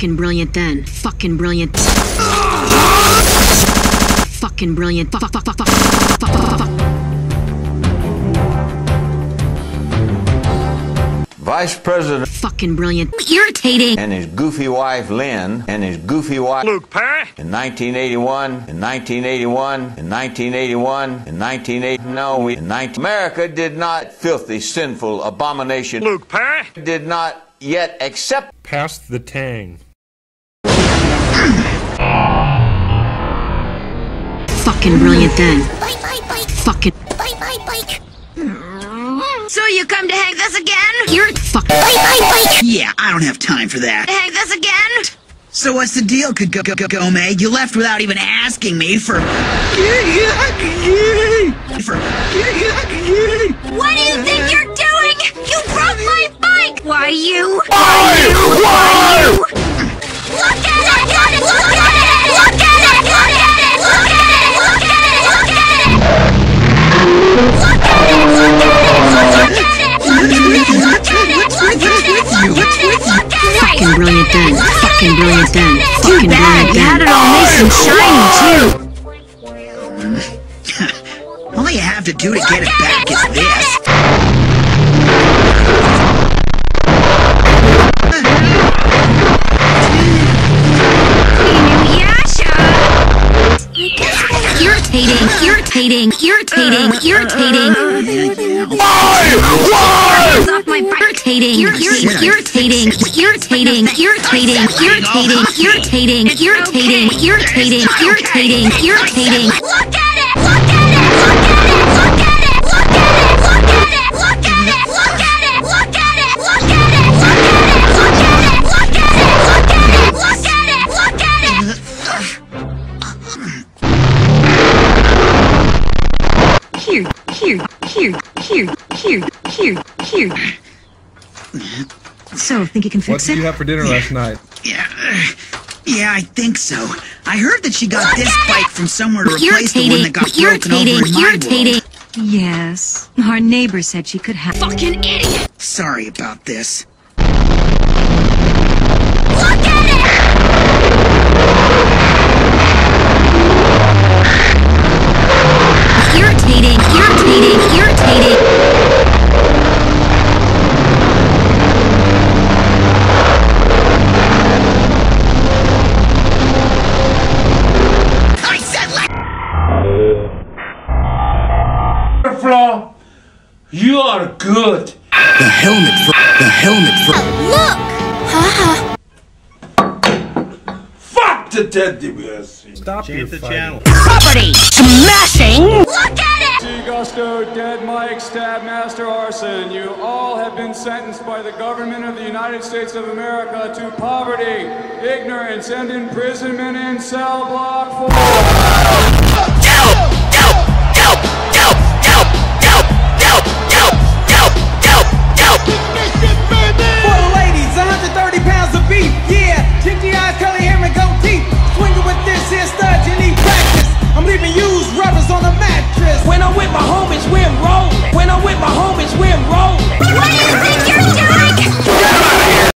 Fucking brilliant then. Fucking brilliant. Fucking brilliant. Fuck, fuck, fuck, fuck, fuck, fuck, fuck, fuck. Vice President Fucking brilliant. Irritating. and his goofy wife Lynn and his goofy wife Luke Perry? in 1981, in 1981, in 1981, in 1980. No, we in 19. America did not filthy, sinful abomination. Luke Perry? Did not yet accept Pass the tang. Fucking brilliant then. Bike, bike, bike, Fucking. bike, bike, bike. So you come to hang this again? You're. Fuck. Bike, bike, bike. Yeah, I don't have time for that. Hang this again? So what's the deal, G- G- G- Gome? You left without even asking me for... For... What do you think you're doing? You broke my bike! Why you? Brilliant then. Fucking brilliant then. Too Fucking bad. brilliant You had it all nice and shiny too. All you have to do to get it back is this. Irritating. Irritating. Irritating. Irritating. Off Irritating, ir- ir- irritating, irritating, irritating, irritating, irritating, irritating, irritating, irritating, irritating. Look at it! Look at it! Look at it! Look at it! Look at it! Look at it! Look at it! Look at it! Look at it! Look at it! Look at it! Look at it! Look at it! Look at it! Look at it! Here, here, here, here, here, here, here. So, think you can fix it. What fix did you have for dinner last night? Yeah, yeah, I think so. I heard that she got this bike from somewhere to replace the one Irritating, that got broken over irritating, in my irritating. world. Yes. Our neighbor said she could have. Fucking idiot! Sorry about this. Flaw, you are good. The helmet for the helmet for oh, look. Fuck the dead bears. Stop your fighting. Channel. Property smashing! Look at it! T. Gusto, Dead Mike, Stabmaster Arson, you all have been sentenced by the government of the United States of America to poverty, ignorance, and imprisonment in cell block 4. When I'm with my homies, we're rolling. When I'm with my homies, we're rolling.